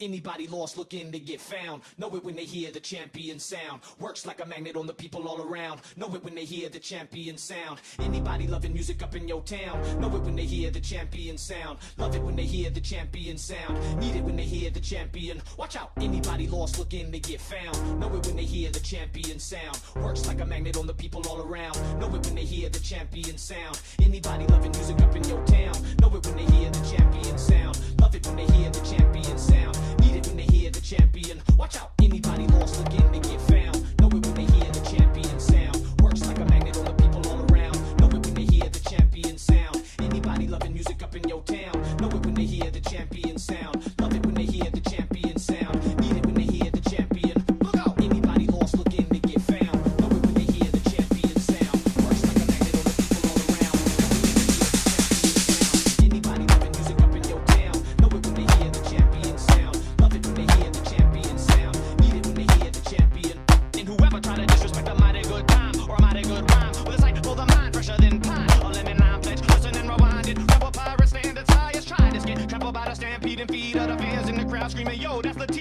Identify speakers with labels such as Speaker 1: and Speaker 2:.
Speaker 1: Anybody lost looking to get found. Know it when they hear the champion sound. Works like a magnet on the people all around. Know it when they hear the champion sound. Anybody loving music up in your town. Know it when they hear the champion sound. Love it when they hear the champion sound. Need it when they hear the champion. Watch out. Anybody lost looking to get found. Know it when they hear the champion sound. Works like a magnet on the people all around. Know it when they hear the champion sound. Anybody loving music up in your town. Know it when they hear the champion sound.
Speaker 2: Trampled by the stampede and feed of the fans in the crowd screaming, Yo, that's Maroon.